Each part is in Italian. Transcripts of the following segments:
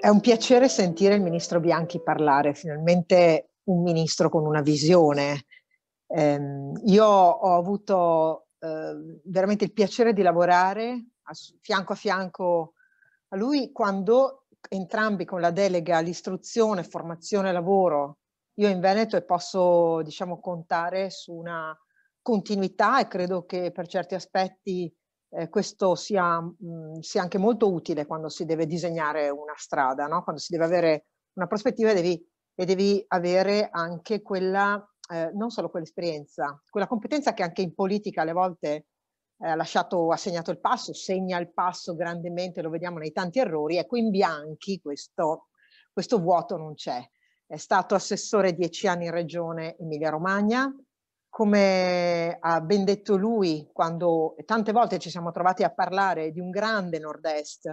È un piacere sentire il ministro Bianchi parlare, finalmente un ministro con una visione. Eh, io ho avuto eh, veramente il piacere di lavorare a, fianco a fianco a lui quando entrambi con la delega all'istruzione, formazione e lavoro, io in Veneto e posso diciamo contare su una continuità e credo che per certi aspetti eh, questo sia, mh, mm, sia, anche molto utile quando si deve disegnare una strada, no? quando si deve avere una prospettiva devi, e devi avere anche quella, eh, non solo quell'esperienza, quella competenza che anche in politica alle volte eh, ha lasciato, ha segnato il passo, segna il passo grandemente, lo vediamo nei tanti errori, ecco in Bianchi questo, questo vuoto non c'è. È stato assessore dieci anni in regione Emilia Romagna, come ha ben detto lui, quando tante volte ci siamo trovati a parlare di un grande nord-est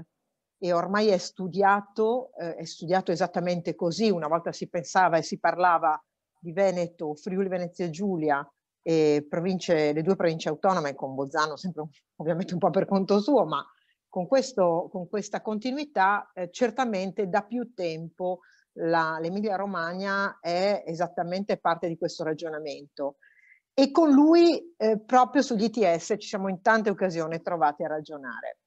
e ormai è studiato, eh, è studiato esattamente così, una volta si pensava e si parlava di Veneto, Friuli Venezia Giulia e le due province autonome con Bolzano sempre ovviamente un po' per conto suo, ma con, questo, con questa continuità eh, certamente da più tempo l'Emilia Romagna è esattamente parte di questo ragionamento e con lui eh, proprio sugli ITS ci siamo in tante occasioni trovati a ragionare.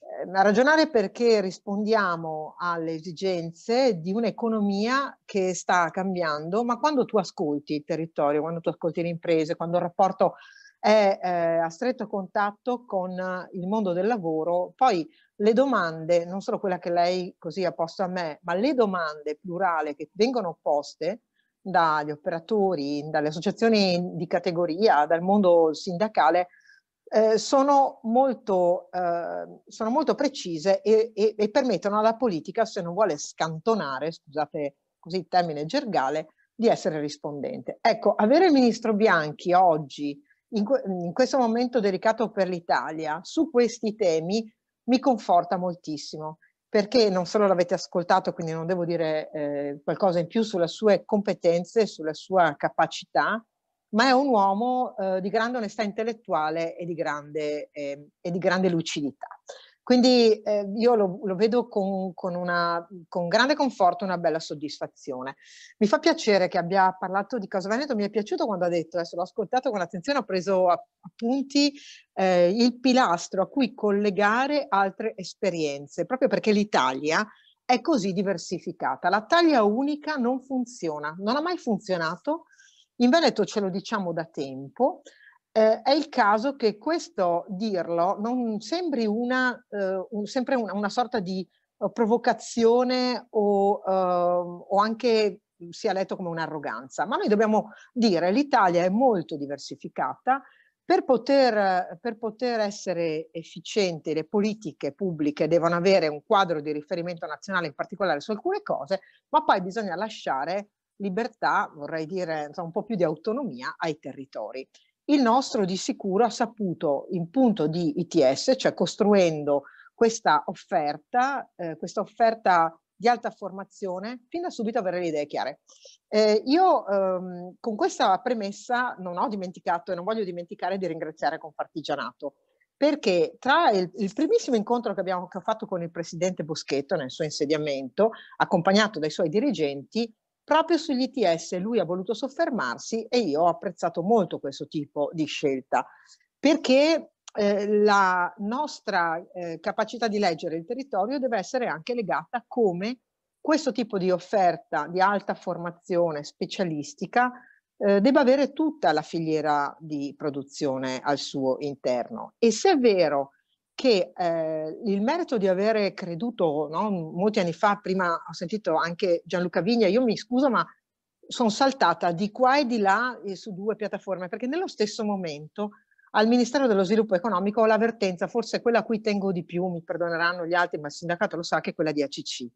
Eh, a ragionare perché rispondiamo alle esigenze di un'economia che sta cambiando, ma quando tu ascolti il territorio, quando tu ascolti le imprese, quando il rapporto è eh, a stretto contatto con il mondo del lavoro, poi le domande, non solo quella che lei così ha posto a me, ma le domande plurali che vengono poste, dagli operatori, dalle associazioni di categoria, dal mondo sindacale, eh, sono, molto, eh, sono molto precise e, e, e, permettono alla politica, se non vuole scantonare, scusate così il termine gergale, di essere rispondente. Ecco, avere il ministro Bianchi oggi, in, in questo momento delicato per l'Italia, su questi temi mi conforta moltissimo perché non solo l'avete ascoltato, quindi non devo dire eh, qualcosa in più sulle sue competenze, sulla sua capacità, ma è un uomo eh, di grande onestà intellettuale e di grande, eh, e di grande lucidità. Quindi eh, io lo, lo vedo con, con, una, con grande conforto una bella soddisfazione. Mi fa piacere che abbia parlato di Cosa Veneto, mi è piaciuto quando ha detto, adesso l'ho ascoltato con attenzione, ho preso appunti, eh, il pilastro a cui collegare altre esperienze, proprio perché l'Italia è così diversificata. La taglia unica non funziona, non ha mai funzionato, in Veneto ce lo diciamo da tempo, eh, è il caso che questo dirlo non sembri una, eh, un, sempre una, una, sorta di uh, provocazione o, uh, o anche sia letto come un'arroganza, ma noi dobbiamo dire l'Italia è molto diversificata, per poter, per poter, essere efficienti le politiche pubbliche devono avere un quadro di riferimento nazionale in particolare su alcune cose, ma poi bisogna lasciare libertà, vorrei dire insomma, un po' più di autonomia ai territori. Il nostro di sicuro ha saputo in punto di ITS, cioè costruendo questa offerta, eh, questa offerta di alta formazione, fin da subito avere le idee chiare. Eh, io ehm, con questa premessa non ho dimenticato e non voglio dimenticare di ringraziare Confartigianato, perché tra il, il primissimo incontro che abbiamo che fatto con il presidente Boschetto nel suo insediamento, accompagnato dai suoi dirigenti, proprio sugli ITS lui ha voluto soffermarsi e io ho apprezzato molto questo tipo di scelta perché eh, la nostra eh, capacità di leggere il territorio deve essere anche legata come questo tipo di offerta di alta formazione specialistica eh, debba avere tutta la filiera di produzione al suo interno. E se è vero che eh, il merito di avere creduto no, molti anni fa, prima ho sentito anche Gianluca Vigna, io mi scuso ma sono saltata di qua e di là eh, su due piattaforme perché nello stesso momento al Ministero dello Sviluppo Economico ho l'avvertenza, forse quella a cui tengo di più, mi perdoneranno gli altri, ma il sindacato lo sa, che è quella di ACC.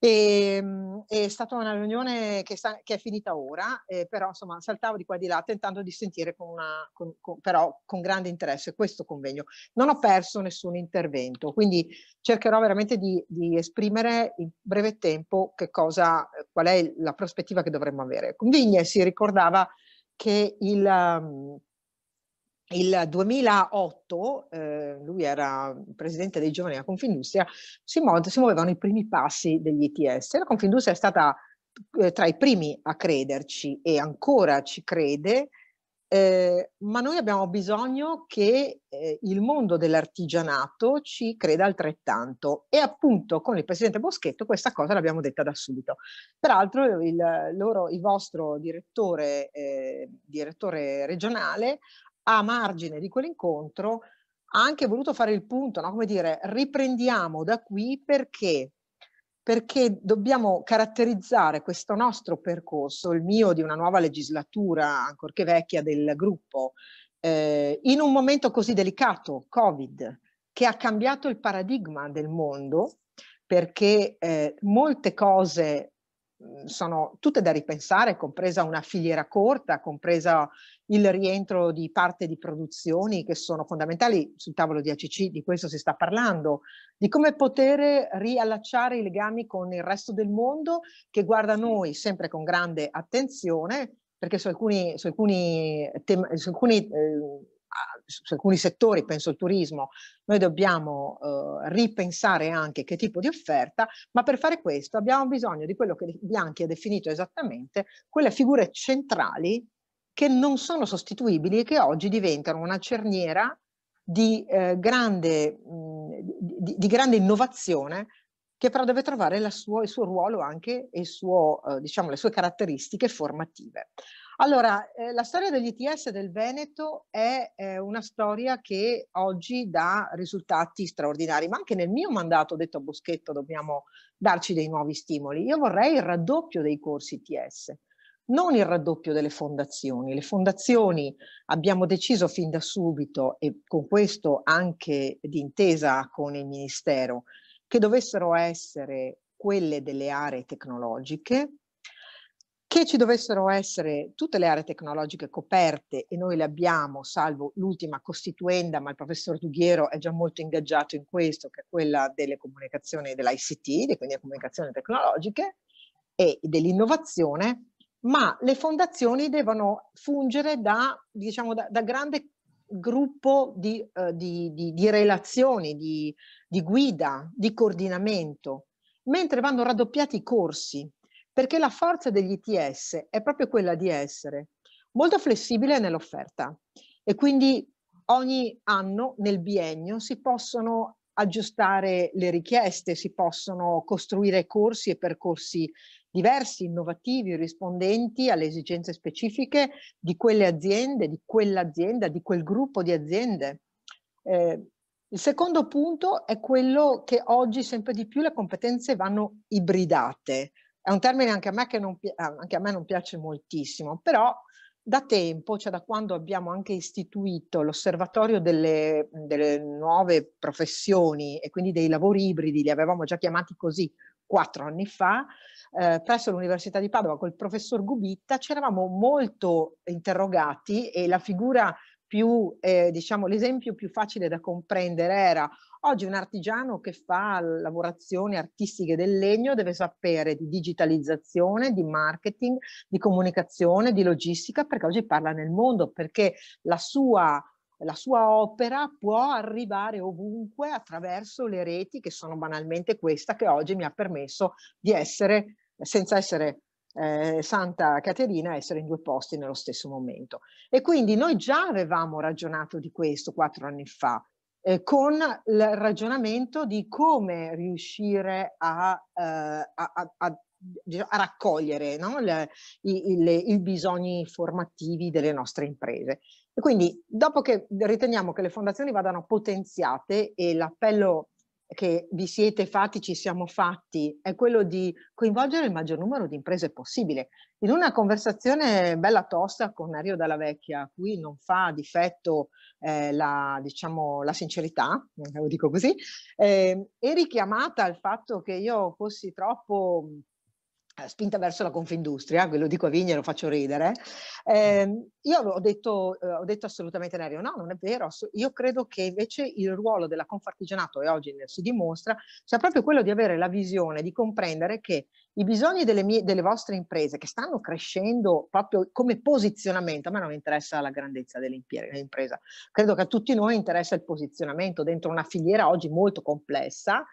E, ehm, è stata una riunione che, sta, che è finita ora, eh, però insomma saltavo di qua e di là tentando di sentire con una, con, con, però con grande interesse questo convegno. Non ho perso nessun intervento, quindi cercherò veramente di, di esprimere in breve tempo che cosa, qual è la prospettiva che dovremmo avere. Con Vigne si ricordava che il, um, il 2008, eh, lui era presidente dei giovani della Confindustria, si, si, muovevano i primi passi degli ITS. La Confindustria è stata eh, tra i primi a crederci e ancora ci crede, eh, ma noi abbiamo bisogno che eh, il mondo dell'artigianato ci creda altrettanto e appunto con il presidente Boschetto questa cosa l'abbiamo detta da subito. Peraltro il, loro, il vostro direttore, eh, direttore regionale a margine di quell'incontro ha anche voluto fare il punto, no? come dire, riprendiamo da qui perché perché dobbiamo caratterizzare questo nostro percorso, il mio di una nuova legislatura, ancorché vecchia, del gruppo, eh, in un momento così delicato, Covid, che ha cambiato il paradigma del mondo, perché eh, molte cose sono tutte da ripensare, compresa una filiera corta, compresa il rientro di parte di produzioni che sono fondamentali sul tavolo di ACC, di questo si sta parlando, di come poter riallacciare i legami con il resto del mondo che guarda noi sempre con grande attenzione, perché su alcuni, su alcuni, su alcuni eh, su alcuni settori, penso al turismo, noi dobbiamo eh, ripensare anche che tipo di offerta, ma per fare questo abbiamo bisogno di quello che Bianchi ha definito esattamente, quelle figure centrali che non sono sostituibili e che oggi diventano una cerniera di, eh, grande, mh, di, di grande innovazione che però deve trovare sua, il suo ruolo anche e suo, eh, diciamo, le sue caratteristiche formative. Allora, eh, la storia degli ITS del Veneto è eh, una storia che oggi dà risultati straordinari, ma anche nel mio mandato, detto a Boschetto, dobbiamo darci dei nuovi stimoli. Io vorrei il raddoppio dei corsi ITS, non il raddoppio delle fondazioni. Le fondazioni abbiamo deciso fin da subito, e con questo anche d'intesa con il Ministero, che dovessero essere quelle delle aree tecnologiche, che ci dovessero essere tutte le aree tecnologiche coperte e noi le abbiamo, salvo l'ultima costituenda, ma il professor Dughiero è già molto ingaggiato in questo, che è quella delle comunicazioni dell'ICT, quindi le comunicazioni tecnologiche e dell'innovazione, ma le fondazioni devono fungere da, diciamo, da, da grande gruppo di, uh, di, di, di relazioni, di, guida, di coordinamento, mentre vanno raddoppiati i corsi, perché la forza degli ITS è proprio quella di essere molto flessibile nell'offerta e quindi ogni anno nel biennio si possono aggiustare le richieste, si possono costruire corsi e percorsi diversi, innovativi, rispondenti alle esigenze specifiche di quelle aziende, di quell'azienda, di quel gruppo di aziende. Eh, il secondo punto è quello che oggi sempre di più le competenze vanno ibridate, è un termine anche a me che non, ah, anche a me non piace moltissimo, però da tempo, cioè da quando abbiamo anche istituito l'osservatorio delle, delle, nuove professioni e quindi dei lavori ibridi, li avevamo già chiamati così quattro anni fa, eh, presso l'Università di Padova col professor Gubitta, ci eravamo molto interrogati e la figura più, eh, diciamo, l'esempio più facile da comprendere era oggi un artigiano che fa lavorazioni artistiche del legno deve sapere di digitalizzazione, di marketing, di comunicazione, di logistica, perché oggi parla nel mondo, perché la sua la sua opera può arrivare ovunque attraverso le reti che sono banalmente questa che oggi mi ha permesso di essere, senza essere eh, Santa Caterina essere in due posti nello stesso momento. E quindi noi già avevamo ragionato di questo quattro anni fa, eh, con il ragionamento di come riuscire a, eh, a, a, a a raccogliere no? le, i, i, bisogni formativi delle nostre imprese. E quindi dopo che riteniamo che le fondazioni vadano potenziate e l'appello che vi siete fatti, ci siamo fatti, è quello di coinvolgere il maggior numero di imprese possibile. In una conversazione bella tosta con Mario Dalla Vecchia, a cui non fa difetto eh, la, diciamo, la sincerità, lo dico così, eh, eri chiamata al fatto che io fossi troppo spinta verso la Confindustria, ve lo dico a Vigne, lo faccio ridere, eh, io ho detto, eh, ho detto assolutamente Nerio, no, non è vero, io credo che invece il ruolo della Confartigianato, e oggi si dimostra, sia proprio quello di avere la visione, di comprendere che i bisogni delle, mie, delle vostre imprese che stanno crescendo proprio come posizionamento, a me non interessa la grandezza dell'impresa, credo che a tutti noi interessa il posizionamento dentro una filiera oggi molto complessa,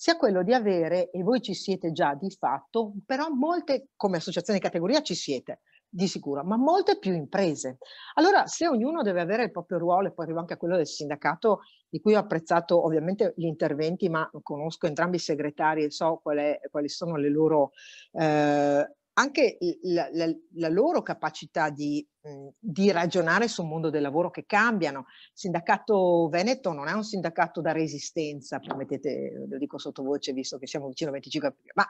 sia quello di avere, e voi ci siete già di fatto, però molte, come associazione di categoria ci siete, di sicuro, ma molte più imprese. Allora, se ognuno deve avere il proprio ruolo, e poi arrivo anche a quello del sindacato, di cui ho apprezzato ovviamente gli interventi, ma conosco entrambi i segretari e so qual è, quali sono le loro eh, anche la, la, la, loro capacità di, mh, di, ragionare sul mondo del lavoro che cambiano. Il sindacato Veneto non è un sindacato da resistenza, permettete, lo dico sottovoce visto che siamo vicino al 25 aprile, ma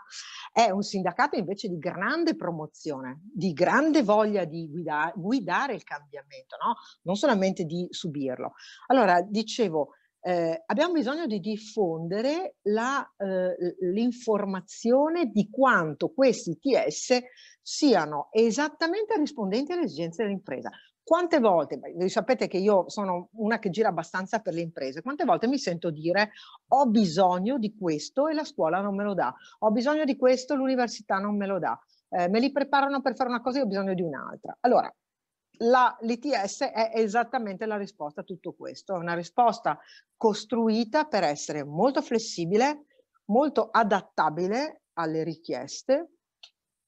è un sindacato invece di grande promozione, di grande voglia di guida, guidare il cambiamento, no? non solamente di subirlo. Allora, dicevo, eh, abbiamo bisogno di diffondere eh, l'informazione di quanto questi TS siano esattamente rispondenti alle esigenze dell'impresa. Quante volte, voi sapete che io sono una che gira abbastanza per le imprese, quante volte mi sento dire ho bisogno di questo e la scuola non me lo dà, ho bisogno di questo e l'università non me lo dà, eh, me li preparano per fare una cosa e ho bisogno di un'altra. Allora, l'ITS è esattamente la risposta a tutto questo, è una risposta costruita per essere molto flessibile, molto adattabile alle richieste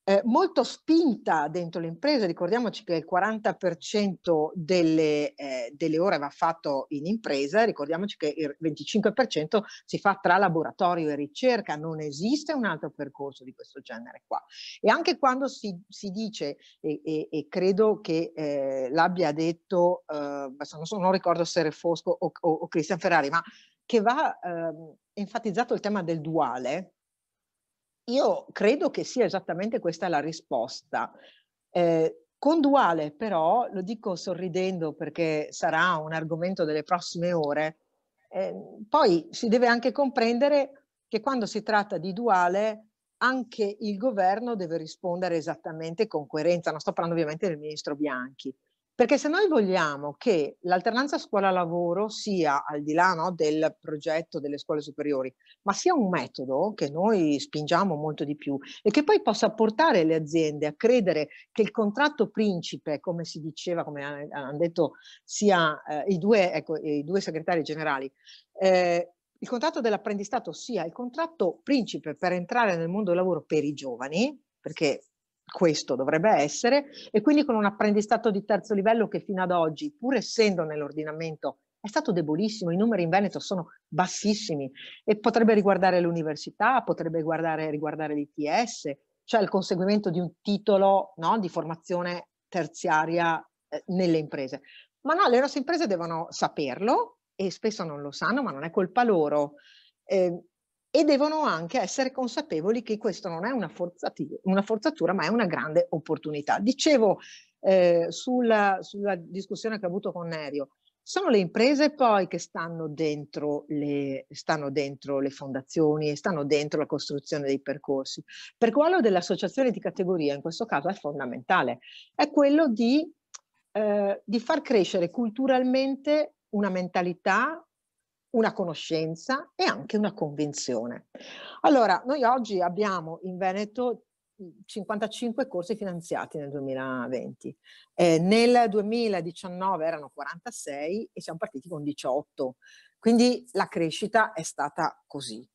eh, molto spinta dentro le imprese, ricordiamoci che il 40% delle, eh, delle, ore va fatto in impresa, ricordiamoci che il 25% si fa tra laboratorio e ricerca, non esiste un altro percorso di questo genere qua. E anche quando si, si dice, e, e, e, credo che eh, l'abbia detto, eh, non, so, non, ricordo se era Fosco o, o, o Cristian Ferrari, ma che va ehm, enfatizzato il tema del duale, io credo che sia esattamente questa la risposta. Eh, con duale però, lo dico sorridendo perché sarà un argomento delle prossime ore, eh, poi si deve anche comprendere che quando si tratta di duale anche il governo deve rispondere esattamente con coerenza, non sto parlando ovviamente del ministro Bianchi, perché se noi vogliamo che l'alternanza scuola-lavoro sia, al di là no, del progetto delle scuole superiori, ma sia un metodo che noi spingiamo molto di più e che poi possa portare le aziende a credere che il contratto principe, come si diceva, come hanno detto sia eh, i, due, ecco, i, due, segretari generali, eh, il contratto dell'apprendistato sia il contratto principe per entrare nel mondo del lavoro per i giovani, perché questo dovrebbe essere, e quindi con un apprendistato di terzo livello che fino ad oggi, pur essendo nell'ordinamento, è stato debolissimo, i numeri in Veneto sono bassissimi e potrebbe riguardare l'università, potrebbe riguardare, riguardare l'ITS, cioè il conseguimento di un titolo no, di formazione terziaria eh, nelle imprese. Ma no, le nostre imprese devono saperlo e spesso non lo sanno, ma non è colpa loro. Eh, e devono anche essere consapevoli che questo non è una, una forzatura, ma è una grande opportunità. Dicevo eh, sulla, sulla, discussione che ho avuto con Nerio, sono le imprese poi che stanno dentro le, stanno dentro le fondazioni, stanno dentro la costruzione dei percorsi. Per quello dell'associazione di categoria, in questo caso, è fondamentale, è quello di, eh, di far crescere culturalmente una mentalità, una conoscenza e anche una convinzione. Allora, noi oggi abbiamo in Veneto 55 corsi finanziati nel 2020. Eh, nel 2019 erano 46 e siamo partiti con 18. Quindi la crescita è stata così.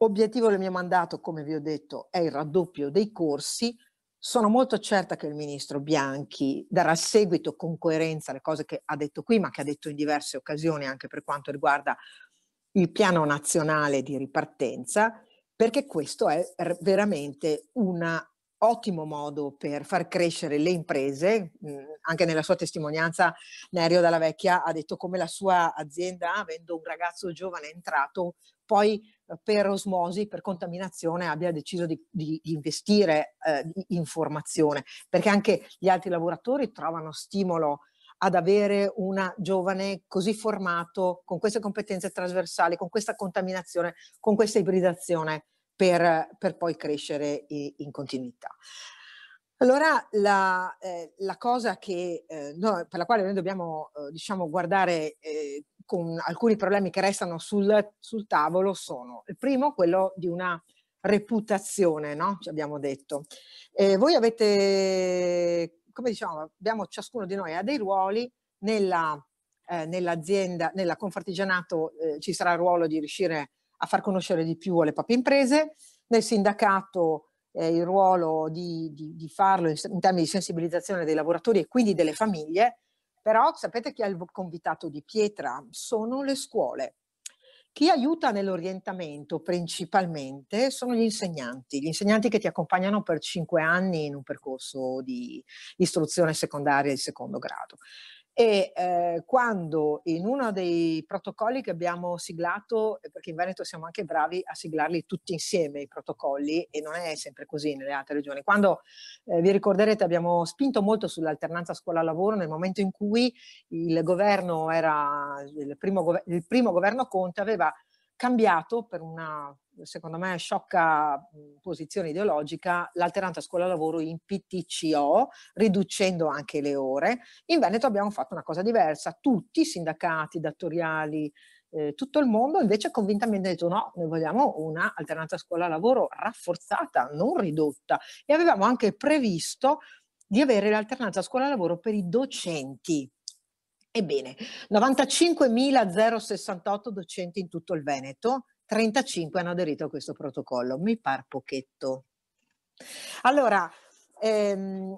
Obiettivo del mio mandato, come vi ho detto, è il raddoppio dei corsi, sono molto certa che il ministro Bianchi darà seguito con coerenza alle cose che ha detto qui, ma che ha detto in diverse occasioni anche per quanto riguarda il piano nazionale di ripartenza, perché questo è veramente un ottimo modo per far crescere le imprese. Anche nella sua testimonianza Nerio Dalla Vecchia ha detto come la sua azienda, avendo un ragazzo giovane entrato, poi per osmosi, per contaminazione, abbia deciso di, di, investire eh, in formazione, perché anche gli altri lavoratori trovano stimolo ad avere una giovane così formato, con queste competenze trasversali, con questa contaminazione, con questa ibridazione per, per poi crescere in continuità. Allora, la, eh, la cosa che, eh, no, per la quale noi dobbiamo eh, diciamo, guardare eh, con alcuni problemi che restano sul, sul, tavolo sono, il primo, quello di una reputazione, no? Ci abbiamo detto. voi avete, come diciamo, abbiamo ciascuno di noi ha dei ruoli nella, eh, nell'azienda, nella Confartigianato eh, ci sarà il ruolo di riuscire a far conoscere di più le proprie imprese, nel sindacato eh, il ruolo di, di, di farlo in, in, termini di sensibilizzazione dei lavoratori e quindi delle famiglie, però sapete chi è il convitato di pietra? Sono le scuole. Chi aiuta nell'orientamento principalmente sono gli insegnanti, gli insegnanti che ti accompagnano per cinque anni in un percorso di istruzione secondaria di secondo grado e eh, quando in uno dei protocolli che abbiamo siglato, eh, perché in Veneto siamo anche bravi a siglarli tutti insieme i protocolli e non è sempre così nelle altre regioni, quando eh, vi ricorderete abbiamo spinto molto sull'alternanza scuola-lavoro nel momento in cui il governo era, il primo, il primo governo Conte aveva cambiato per una, secondo me, sciocca posizione ideologica l'alternanza scuola-lavoro in PTCO, riducendo anche le ore. In Veneto abbiamo fatto una cosa diversa, tutti, sindacati, datoriali, eh, tutto il mondo invece convintamente ha detto no, noi vogliamo una alternanza scuola-lavoro rafforzata, non ridotta. E avevamo anche previsto di avere l'alternanza scuola-lavoro per i docenti. Ebbene, 95.068 docenti in tutto il Veneto, 35 hanno aderito a questo protocollo. Mi par pochetto. Allora, ehm,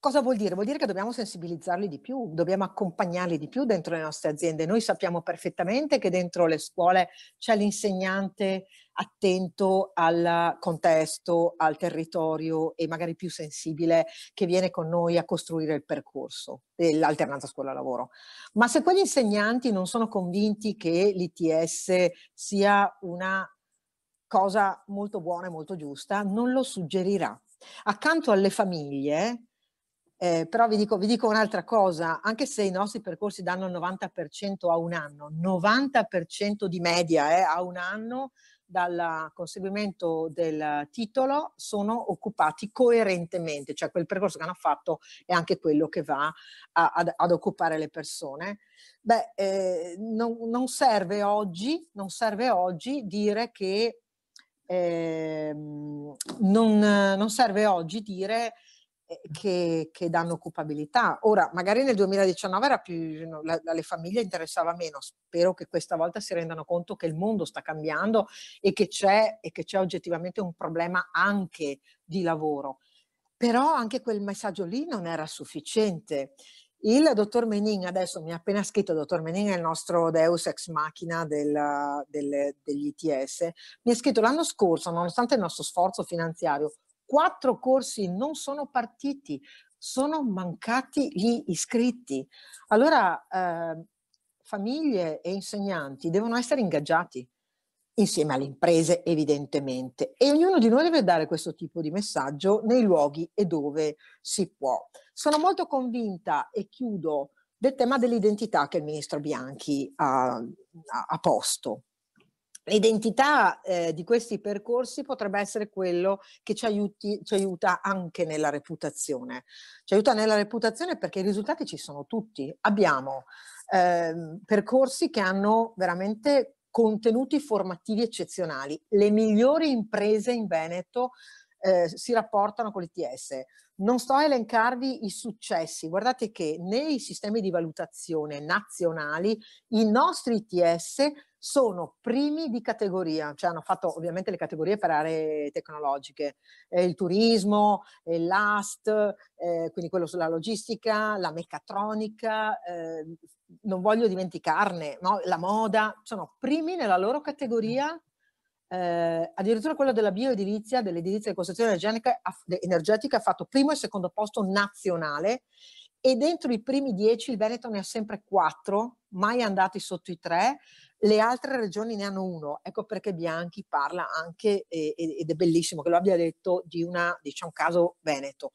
Cosa vuol dire? Vuol dire che dobbiamo sensibilizzarli di più, dobbiamo accompagnarli di più dentro le nostre aziende. Noi sappiamo perfettamente che dentro le scuole c'è l'insegnante attento al contesto, al territorio e magari più sensibile che viene con noi a costruire il percorso dell'alternanza scuola-lavoro. Ma se quegli insegnanti non sono convinti che l'ITS sia una cosa molto buona e molto giusta, non lo suggerirà. Accanto alle famiglie eh, però vi dico, vi dico un'altra cosa, anche se i nostri percorsi danno il 90% a un anno, 90% di media eh, a un anno dal conseguimento del titolo sono occupati coerentemente, cioè quel percorso che hanno fatto è anche quello che va a, ad, ad, occupare le persone. Beh, eh, non, non, serve oggi, non serve oggi dire che eh, non, non serve oggi dire che, che, danno occupabilità. Ora, magari nel 2019 era più, no, la, alle famiglie interessava meno, spero che questa volta si rendano conto che il mondo sta cambiando e che c'è, e che c'è oggettivamente un problema anche di lavoro. Però anche quel messaggio lì non era sufficiente. Il dottor Menin, adesso mi ha appena scritto, il dottor Menin è il nostro deus ex machina del, del, degli ITS, mi ha scritto l'anno scorso, nonostante il nostro sforzo finanziario, quattro corsi non sono partiti, sono mancati gli iscritti. Allora eh, famiglie e insegnanti devono essere ingaggiati insieme alle imprese evidentemente e ognuno di noi deve dare questo tipo di messaggio nei luoghi e dove si può. Sono molto convinta e chiudo del tema dell'identità che il ministro Bianchi ha, ha posto. L'identità eh, di questi percorsi potrebbe essere quello che ci, aiuti, ci aiuta anche nella reputazione. Ci aiuta nella reputazione perché i risultati ci sono tutti. Abbiamo eh, percorsi che hanno veramente contenuti formativi eccezionali. Le migliori imprese in Veneto eh, si rapportano con l'ITS. Non sto a elencarvi i successi, guardate che nei sistemi di valutazione nazionali i nostri ITS sono primi di categoria, cioè hanno fatto ovviamente le categorie per aree tecnologiche, eh, il turismo, eh, l'AST, eh, quindi quello sulla logistica, la meccatronica, eh, non voglio dimenticarne, no? la moda, sono primi nella loro categoria eh, addirittura quello della bioedilizia, dell'edilizia di costruzione energetica, energetica ha fatto primo e secondo posto nazionale e dentro i primi dieci il Veneto ne ha sempre quattro, mai andati sotto i tre, le altre regioni ne hanno uno, ecco perché Bianchi parla anche, ed è bellissimo che lo abbia detto, di una, diciamo, caso Veneto.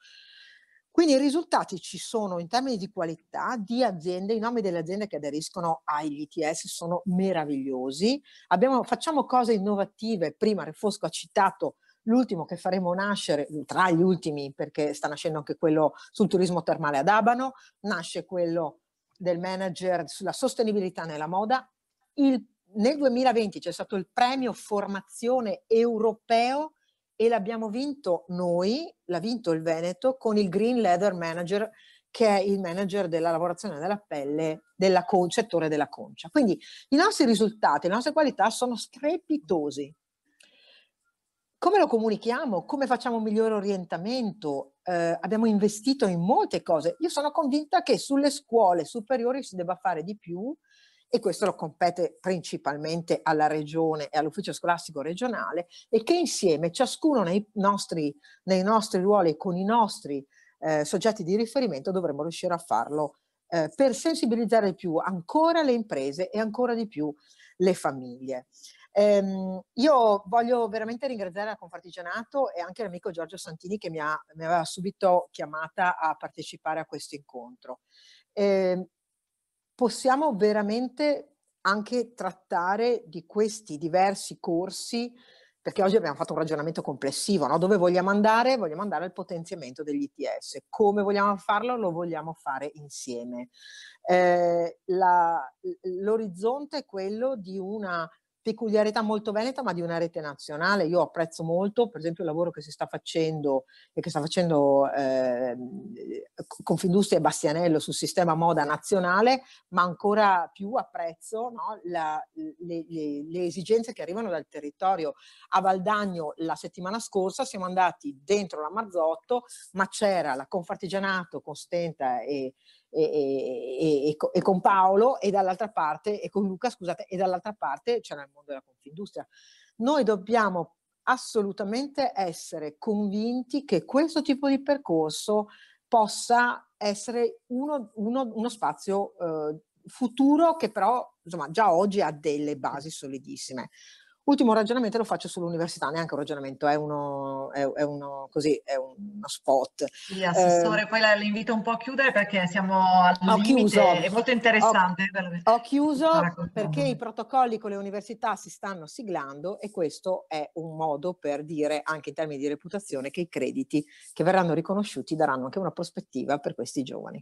Quindi i risultati ci sono in termini di qualità di aziende, i nomi delle aziende che aderiscono agli ITS sono meravigliosi. Abbiamo, facciamo cose innovative, prima Refosco ha citato l'ultimo che faremo nascere, tra gli ultimi perché sta nascendo anche quello sul turismo termale ad Abano, nasce quello del manager sulla sostenibilità nella moda. Il, nel 2020 c'è stato il premio formazione europeo e l'abbiamo vinto noi, l'ha vinto il Veneto con il Green Leather Manager che è il manager della lavorazione della pelle del settore della concia. Quindi i nostri risultati, le nostre qualità sono strepitosi. Come lo comunichiamo? Come facciamo un migliore orientamento? Eh, abbiamo investito in molte cose. Io sono convinta che sulle scuole superiori si debba fare di più e questo lo compete principalmente alla regione e all'ufficio scolastico regionale e che insieme ciascuno nei nostri, nei nostri ruoli con i nostri eh, soggetti di riferimento dovremmo riuscire a farlo eh, per sensibilizzare di più ancora le imprese e ancora di più le famiglie. Ehm, io voglio veramente ringraziare la Confartigianato e anche l'amico Giorgio Santini che mi, ha, mi aveva subito chiamata a partecipare a questo incontro. Eh, possiamo veramente anche trattare di questi diversi corsi perché oggi abbiamo fatto un ragionamento complessivo, no? dove vogliamo andare? Vogliamo andare al potenziamento degli ITS. Come vogliamo farlo? Lo vogliamo fare insieme. Eh, l'orizzonte è quello di una peculiarità molto veneta, ma di una rete nazionale. Io apprezzo molto, per esempio, il lavoro che si sta facendo e che sta facendo eh, Confindustria e Bastianello sul sistema moda nazionale, ma ancora più apprezzo no, la, le, le, le, esigenze che arrivano dal territorio. A Valdagno la settimana scorsa siamo andati dentro la Marzotto, ma c'era la Confartigianato con Stenta e, e, e, e, con Paolo e dall'altra parte, e con Luca, scusate, e dall'altra parte c'era il mondo della Confindustria. Noi dobbiamo assolutamente essere convinti che questo tipo di percorso possa essere uno, uno, uno spazio eh, futuro che però insomma, già oggi ha delle basi solidissime. Ultimo ragionamento lo faccio sull'università, neanche un ragionamento, è uno, è, è uno, così, è uno spot. Sì, Assessore, eh, poi la, l'invito un po' a chiudere perché siamo al ho limite, chiuso. è molto interessante. Ho, ho chiuso perché i protocolli con le università si stanno siglando e questo è un modo per dire, anche in termini di reputazione, che i crediti che verranno riconosciuti daranno anche una prospettiva per questi giovani.